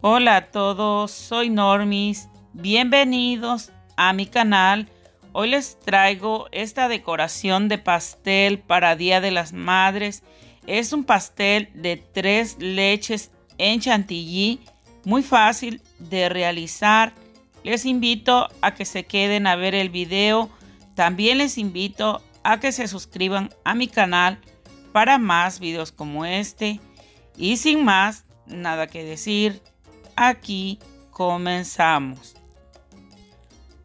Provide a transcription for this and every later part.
Hola a todos, soy Normis. Bienvenidos a mi canal. Hoy les traigo esta decoración de pastel para Día de las Madres. Es un pastel de tres leches en chantilly, muy fácil de realizar. Les invito a que se queden a ver el video. También les invito a que se suscriban a mi canal para más videos como este. Y sin más, nada que decir, aquí comenzamos.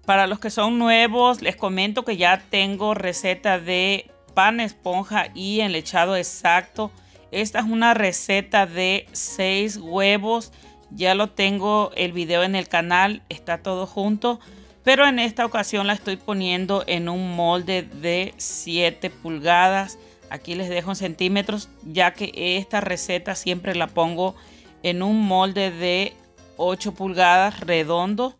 Para los que son nuevos, les comento que ya tengo receta de pan esponja y enlechado exacto. Esta es una receta de 6 huevos. Ya lo tengo el video en el canal, está todo junto. Pero en esta ocasión la estoy poniendo en un molde de 7 pulgadas. Aquí les dejo en centímetros, ya que esta receta siempre la pongo en un molde de 8 pulgadas redondo.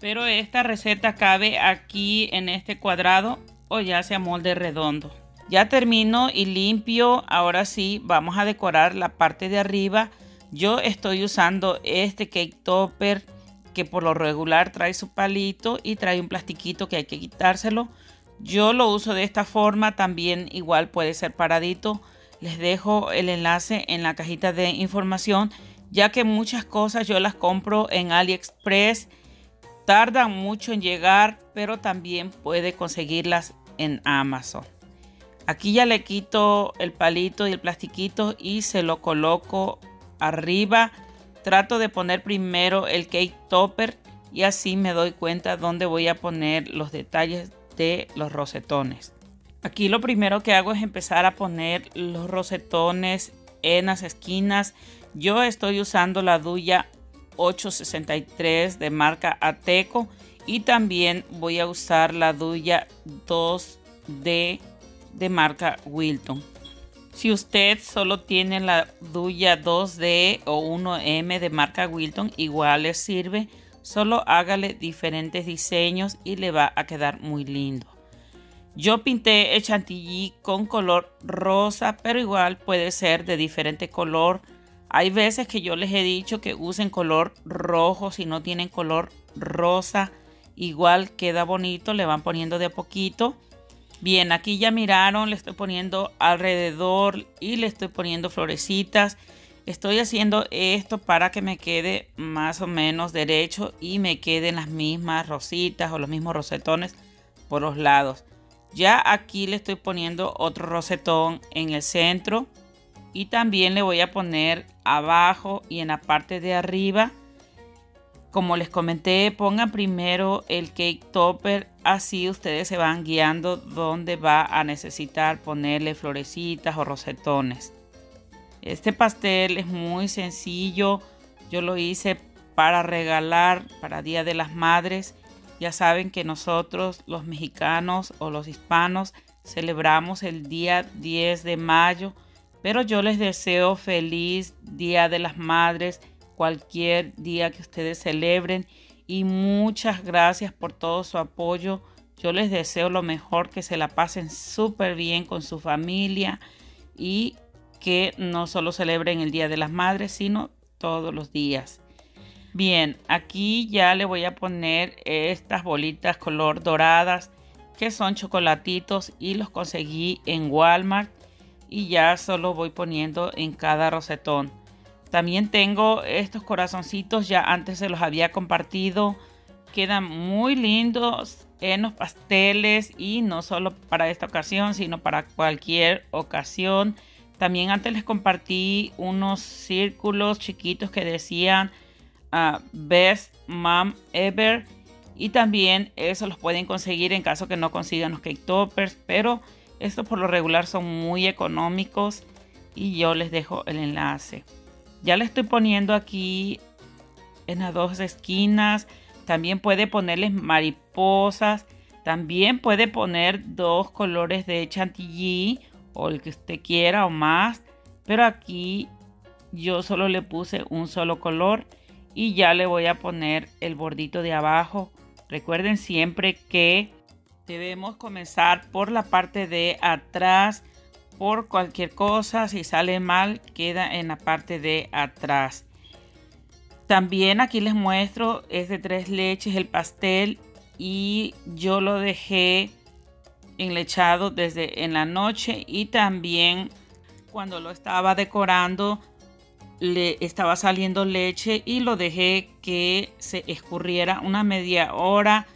Pero esta receta cabe aquí en este cuadrado o ya sea molde redondo. Ya termino y limpio. Ahora sí, vamos a decorar la parte de arriba. Yo estoy usando este cake topper que por lo regular trae su palito y trae un plastiquito que hay que quitárselo. Yo lo uso de esta forma, también igual puede ser paradito. Les dejo el enlace en la cajita de información, ya que muchas cosas yo las compro en AliExpress. Tardan mucho en llegar, pero también puede conseguirlas en Amazon. Aquí ya le quito el palito y el plastiquito y se lo coloco arriba Trato de poner primero el cake topper y así me doy cuenta dónde voy a poner los detalles de los rosetones. Aquí lo primero que hago es empezar a poner los rosetones en las esquinas. Yo estoy usando la Duya 863 de marca Ateco y también voy a usar la Duya 2D de marca Wilton. Si usted solo tiene la Duya 2D o 1M de marca Wilton, igual le sirve. Solo hágale diferentes diseños y le va a quedar muy lindo. Yo pinté el chantilly con color rosa, pero igual puede ser de diferente color. Hay veces que yo les he dicho que usen color rojo si no tienen color rosa. Igual queda bonito, le van poniendo de a poquito. Bien, aquí ya miraron, le estoy poniendo alrededor y le estoy poniendo florecitas. Estoy haciendo esto para que me quede más o menos derecho y me queden las mismas rositas o los mismos rosetones por los lados. Ya aquí le estoy poniendo otro rosetón en el centro y también le voy a poner abajo y en la parte de arriba como les comenté, pongan primero el cake topper, así ustedes se van guiando dónde va a necesitar ponerle florecitas o rosetones. Este pastel es muy sencillo, yo lo hice para regalar para Día de las Madres. Ya saben que nosotros los mexicanos o los hispanos celebramos el día 10 de mayo, pero yo les deseo feliz Día de las Madres cualquier día que ustedes celebren y muchas gracias por todo su apoyo. Yo les deseo lo mejor, que se la pasen súper bien con su familia y que no solo celebren el Día de las Madres, sino todos los días. Bien, aquí ya le voy a poner estas bolitas color doradas que son chocolatitos y los conseguí en Walmart y ya solo voy poniendo en cada rosetón. También tengo estos corazoncitos, ya antes se los había compartido. Quedan muy lindos en los pasteles y no solo para esta ocasión, sino para cualquier ocasión. También antes les compartí unos círculos chiquitos que decían Best Mom Ever. Y también eso los pueden conseguir en caso que no consigan los cake toppers. Pero estos por lo regular son muy económicos y yo les dejo el enlace. Ya le estoy poniendo aquí en las dos esquinas. También puede ponerles mariposas. También puede poner dos colores de chantilly o el que usted quiera o más. Pero aquí yo solo le puse un solo color y ya le voy a poner el bordito de abajo. Recuerden siempre que debemos comenzar por la parte de atrás por cualquier cosa, si sale mal, queda en la parte de atrás. También aquí les muestro, es de tres leches el pastel y yo lo dejé enlechado desde en la noche y también cuando lo estaba decorando le estaba saliendo leche y lo dejé que se escurriera una media hora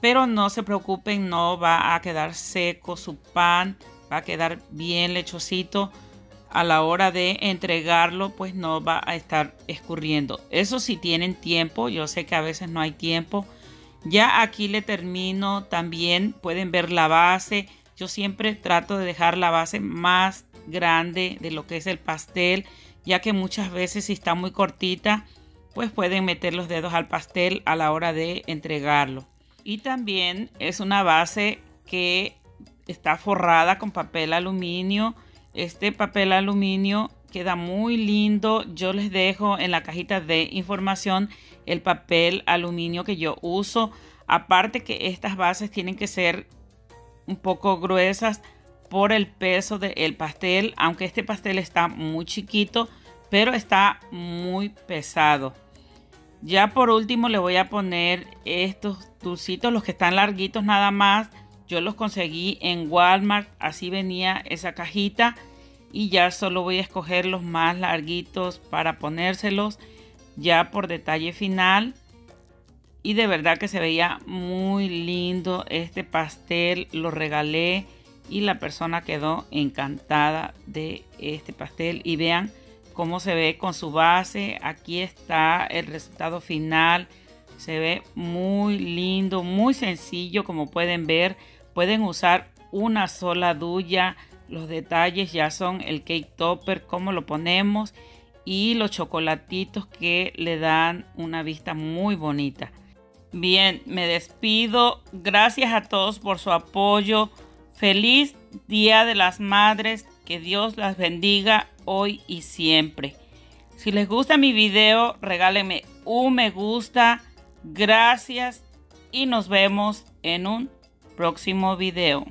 pero no se preocupen no va a quedar seco su pan va a quedar bien lechosito. A la hora de entregarlo pues no va a estar escurriendo. Eso si tienen tiempo yo sé que a veces no hay tiempo. Ya aquí le termino también pueden ver la base. Yo siempre trato de dejar la base más grande de lo que es el pastel ya que muchas veces si está muy cortita pues pueden meter los dedos al pastel a la hora de entregarlo. Y también es una base que está forrada con papel aluminio. Este papel aluminio queda muy lindo. Yo les dejo en la cajita de información el papel aluminio que yo uso. Aparte que estas bases tienen que ser un poco gruesas por el peso del pastel, aunque este pastel está muy chiquito, pero está muy pesado. Ya por último le voy a poner estos dulcitos, los que están larguitos nada más. Yo los conseguí en Walmart, así venía esa cajita. Y ya solo voy a escoger los más larguitos para ponérselos ya por detalle final. Y de verdad que se veía muy lindo este pastel, lo regalé y la persona quedó encantada de este pastel y vean cómo se ve con su base. Aquí está el resultado final. Se ve muy lindo muy sencillo como pueden ver. Pueden usar una sola duya. Los detalles ya son el cake topper cómo lo ponemos y los chocolatitos que le dan una vista muy bonita. Bien me despido. Gracias a todos por su apoyo. Feliz Día de las Madres, que Dios las bendiga hoy y siempre. Si les gusta mi video, regálenme un me gusta. Gracias y nos vemos en un próximo video.